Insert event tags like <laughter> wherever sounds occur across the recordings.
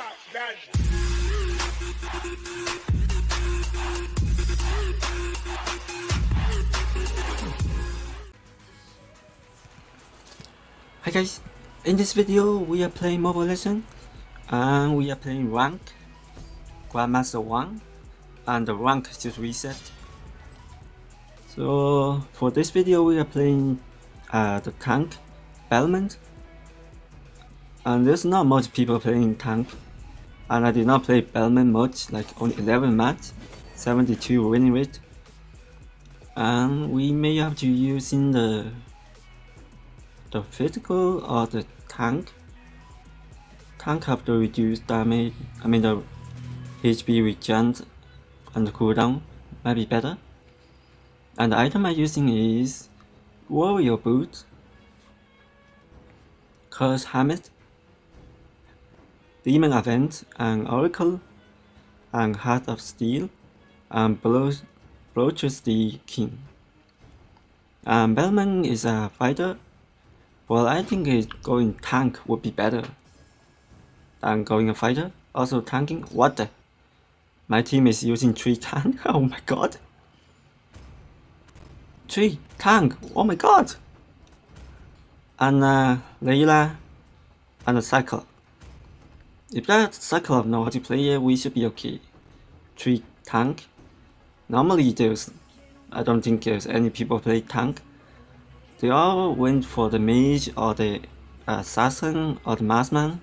Hi guys, in this video we are playing Mobile Legends and we are playing rank Grandmaster 1 and the rank just reset. So for this video we are playing uh, the tank Balmond and there's not much people playing tank and I did not play Balmond much like only 11 match 72 winning rate and we may have to use in the the physical or the tank. Tank have to reduce damage, I mean the HP regen and the cooldown might be better. And the item I'm using is Warrior Boot, Curse Helmet, Demon Event, and Oracle, and Heart of Steel, and Blo the King. And Balmond is a fighter well, I think going tank would be better than going a fighter. Also tanking. What the? My team is using three <laughs> tank. Oh my god. Three tank. Oh my god. And uh, and a Cyclops. If that Cyclops know how to play it, we should be okay. Three tank. Normally there's, I don't think there's any people play tank. They all went for the mage or the uh, assassin or the marksman.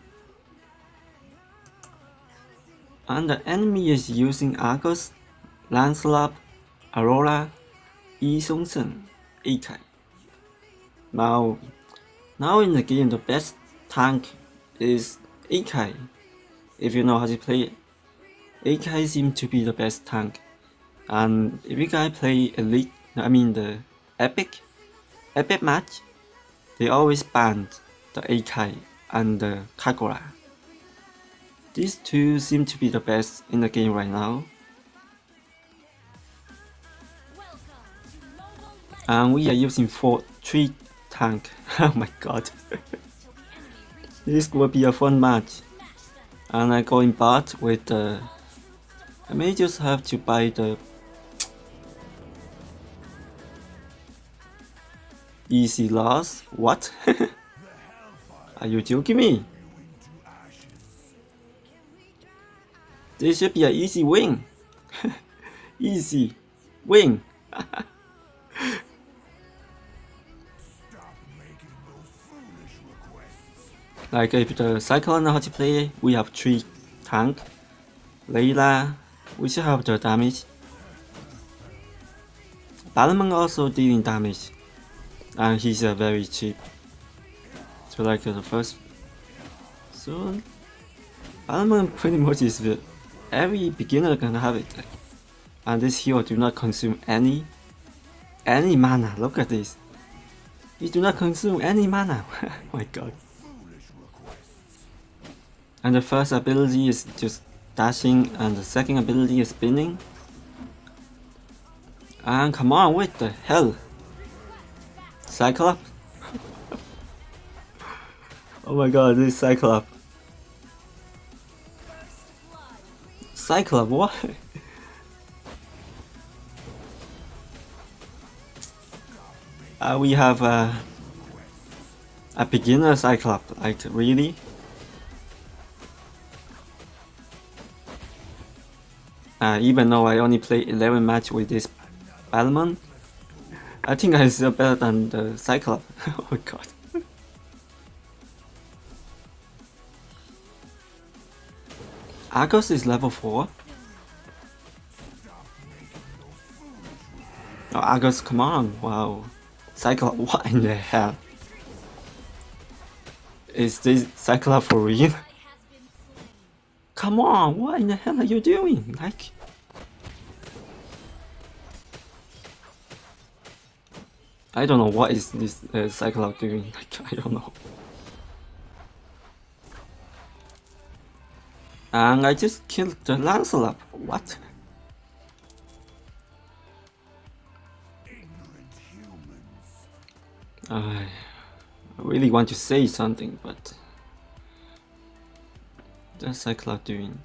And the enemy is using Argus, Lancelot, Aurora, Yi Sun-shin, Akai. Now, now in the game the best tank is Akai, if you know how to play it. Akai seems to be the best tank. And if you guys play Elite, I mean the Epic, Epic match, they always banned the Akai and the Kagura. These two seem to be the best in the game right now. And we are using 4 3 tank. <laughs> oh my god. <laughs> this will be a fun match. And I go in bot with the... I may just have to buy the Easy loss? What? <laughs> Are you joking me? This should be an easy win. <laughs> easy win. <laughs> like if the Cyclops how to play, we have 3 tank. Layla, we should have the damage. Balmond also dealing damage and he's uh, very cheap. So like uh, the first, so Balmond pretty much is the, every beginner can have it, and this hero do not consume any any mana. Look at this, he do not consume any mana. <laughs> oh my god. And the first ability is just dashing, and the second ability is spinning. And come on, what the hell? Cyclops? oh my god, this is Cyclops. Cyclops, what? <laughs> uh, we have uh, a beginner Cyclops, like really? Uh, even though I only play 11 match with this Balmond, I think I still better than the Cyclops. <laughs> oh my god. Argus is level 4. Oh, Argus, come on. Wow. Cyclops, <laughs> what in the hell? Is this Cyclops for real? Come on, what in the hell are you doing? Like... I don't know what is this uh, Cyclops doing, <laughs> like, I don't know. And I just killed the Lancelot, what? I really want to say something, but... the Cyclops doing?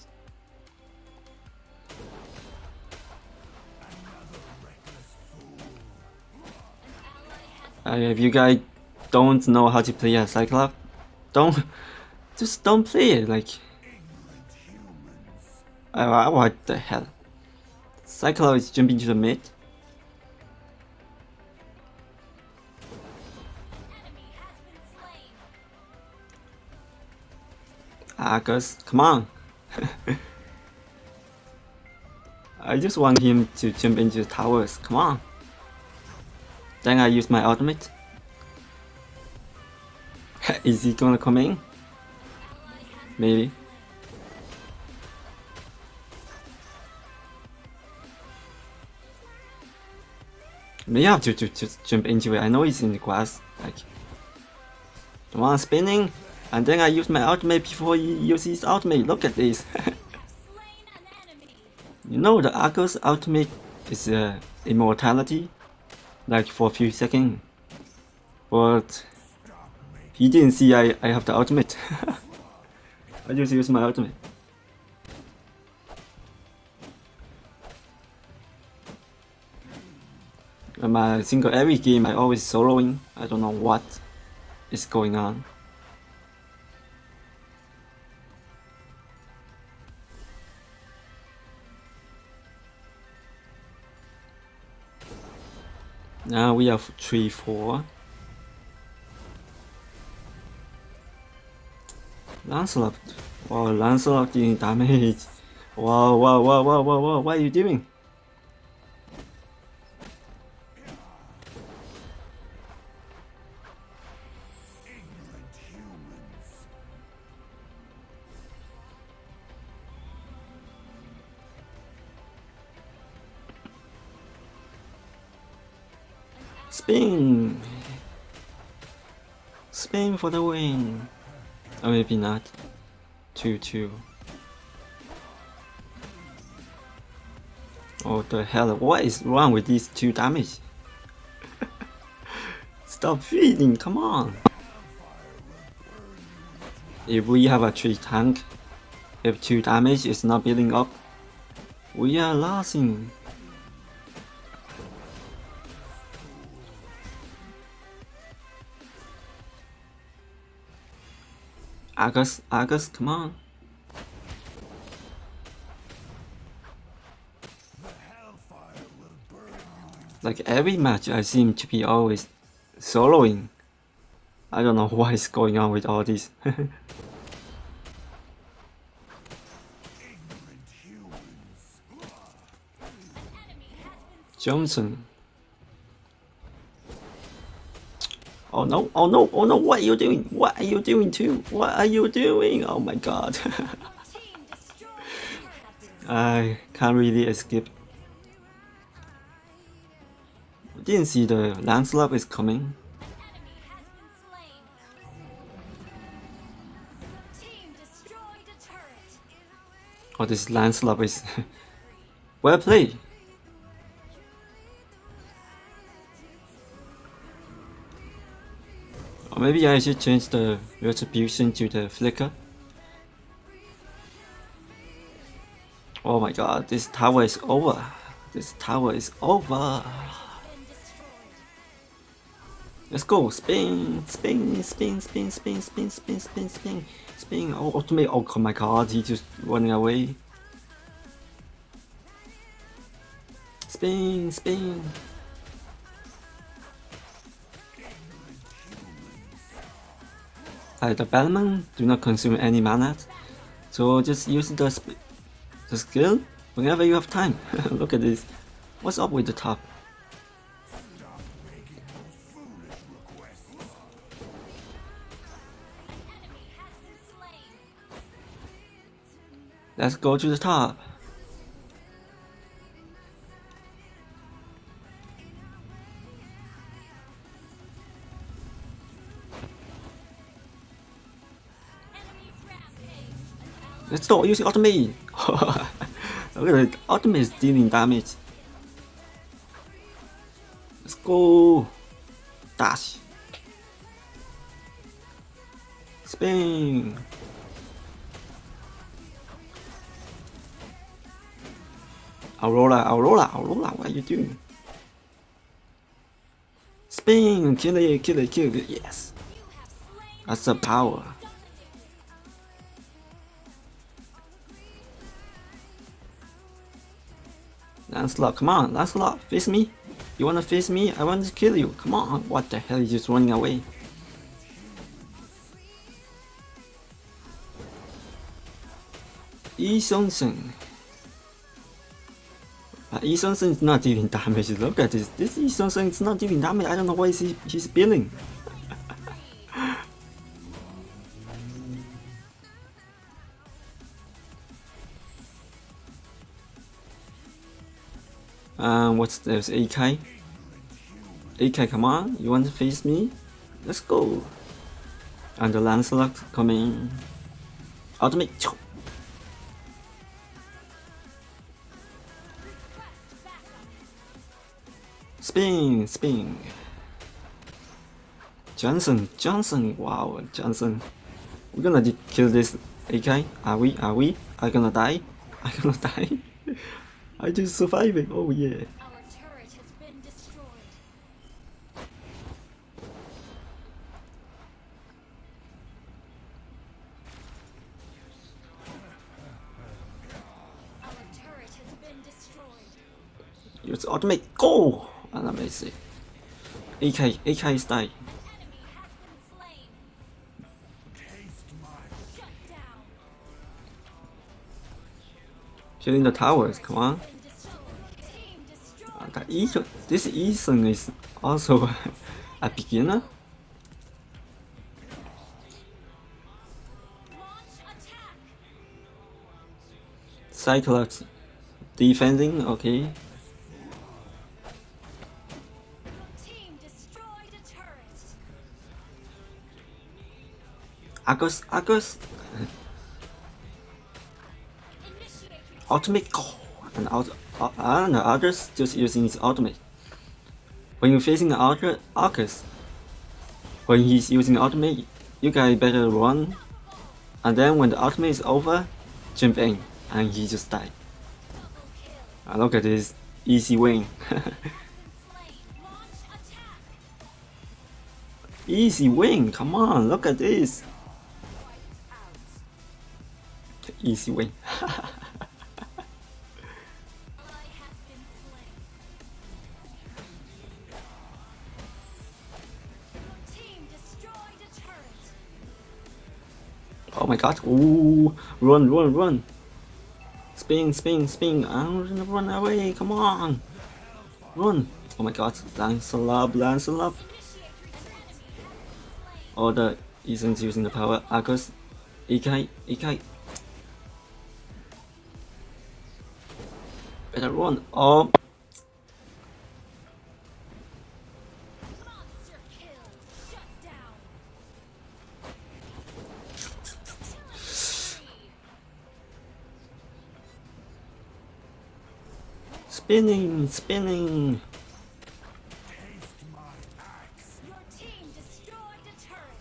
Uh, if you guys don't know how to play a Cyclops, don't <laughs> just don't play it. Like, uh, what the hell? Cyclops is jumping to the mid. Ah, Argus, come on. <laughs> I just want him to jump into the towers, come on. Then I use my ultimate. <laughs> Is he gonna come in? Maybe. May have to, to, to jump into it. I know he's in the grass. Like, come on, spinning. And then I use my ultimate before he uses his ultimate. Look at this. <laughs> you know the Argus ultimate is uh, immortality. Like for a few seconds. But he didn't see I, I have the ultimate. <laughs> I just use my ultimate. In my single every game I always soloing. I don't know what is going on. Now we have 3 4. Lancelot. Wow, Lancelot doing <laughs> damage. Wow, wow, wow, wow, wow, wow, what are you doing? Spin! Spin for the win! Or maybe not. 2 2. Oh the hell, what is wrong with these two damage? <laughs> Stop feeding, come on! If we have a 3 tank, if 2 damage is not building up, we are losing. Argus, Argus, come on. Like every match I seem to be always soloing. I don't know <laughs> what is going on with all this. <laughs> Johnson. Oh no, oh no, oh no, what are you doing? What are you doing too? What are you doing? Oh my god. <laughs> I can't really escape. Didn't see the Lancelot is coming. Oh, this Lancelot is <laughs> well played. Or maybe I should change the retribution to the flicker. Oh my god, this tower is over. This tower is over. Let's go, spin, spin, spin, spin, spin, spin, spin, spin, spin, spin. Oh, ultimate, oh my god, he just running away. Spin, spin. The Balmond do not consume any mana, so just use the, the skill whenever you have time. <laughs> Look at this. What's up with the top? Let's go to the top. Let's go. use ultimate! Look at it. ultimate is dealing damage. Let's go! Dash! Spin! Aurora, Aurora, Aurora, what are you doing? Spin! Kill it, kill it, kill it, yes! That's the power. Lancelot, come on, Lancelot, face me. You wanna face me? I want to kill you. Come on, what the hell? You're just running away. Sung. But Yi Sung uh, Sung is not dealing damage. Look at this. This Yi Sung Sung is not dealing damage. I don't know why he, he's billing. Um, what's this? AK? AK, come on, you want to face me? Let's go. And the Lancelot coming. Ultimate. Spin, spin. Johnson, Johnson, wow, Johnson. We're gonna kill this AK. Are we? Are we? Are gonna die? <laughs> Are gonna die? I just surviving. Oh yeah. Our turret has been destroyed. Our turret has been destroyed. Use ultimate. Go! And amazing. AK, AK is Killing the towers. Come on. Uh, that Ethan, this Ethan is also <laughs> a beginner. Cyclops defending. Okay. Argus, Argus. <laughs> Ultimate. Go! And and Argus just using his ultimate. When you're facing the Argus, when he's using ultimate, you guys better run. And then when the ultimate is over, jump in, and he just died. Uh, look at this easy win. <laughs> Easy win. Come on, look at this. Easy win. <laughs> oh my god. Ooh, run, run, run. Spin, spin, spin. And run away. Come on. Run. Oh my god. Lancelot, Lancelot. All the Ethan's using the power. Argus. EK, Akai. Better run. Oh, spinning, spinning.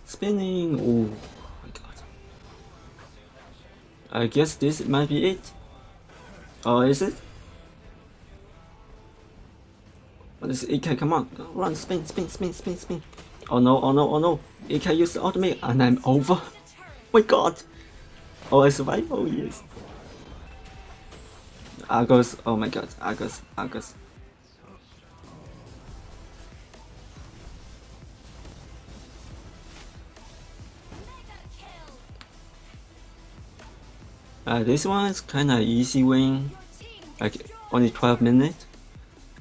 Spinning. Oh my god. I guess this might be it. Or is it? What is it? AK, come on. Run, spin, spin, spin, spin, spin. Oh no, oh no, oh no. AK used the ultimate and I'm over. A <laughs> oh my god. Oh, I survived? Oh yes. Argus, oh my god. Argus, Argus. Uh, this one is kinda easy win. Like only 12 minutes.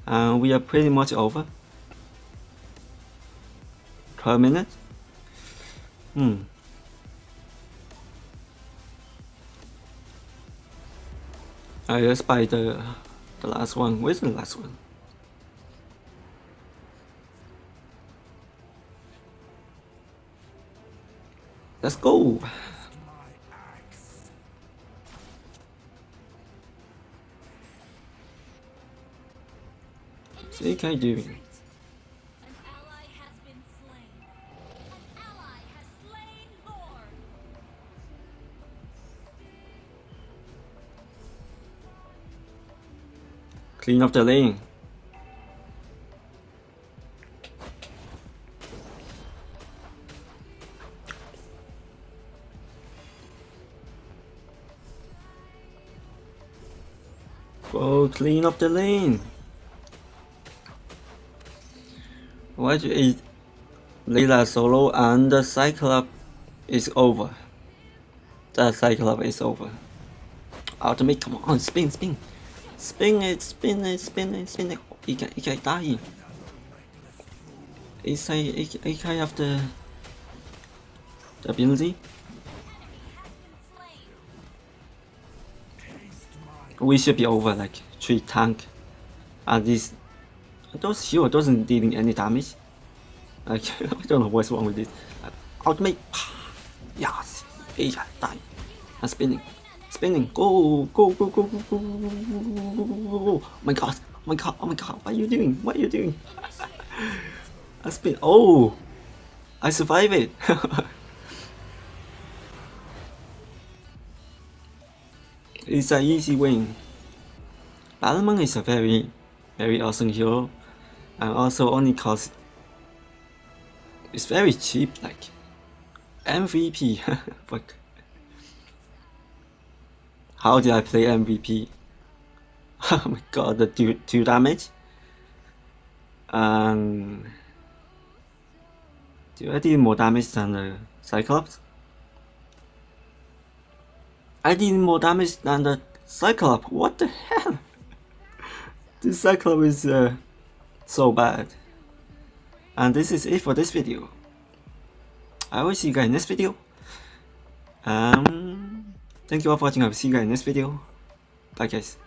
And we are pretty much over. 12 minutes? Hmm. I let's buy the the last one. Where's the last one? Let's go. CK doing? An Clean up the lane. Go clean up the lane. Watch it. Layla solo and the Cyclops is over. The Cyclops is over. Ultimate, come on, spin, spin. Spin it, spin it, spin it, spin it. He can, he can die. Is I, he, he have the, the ability. We should be over like three tank. And this, those hero doesn't dealing any damage. Like <laughs> I don't know what's wrong with this. Ultimate, yes, he can die. And spinning. Spinning. Go, go, go, go, go, go, go, go, go, go, go. Oh my god. Oh my god. Oh my god. What are you doing? What are you doing? I spin. Oh, I survived it. it's an easy win. Balmond is a very, very awesome hero, and also only cost. It's very cheap, like MVP. Fuck. How did I play MVP? <laughs> Oh my god, the two, two damage. Um, do I did more damage than the Cyclops? I did more damage than the Cyclops. What the hell? <laughs> this Cyclops is uh, so bad. And this is it for this video. I will see you guys in this video. Um, thank you all for watching. I will see you guys in this video. Bye guys.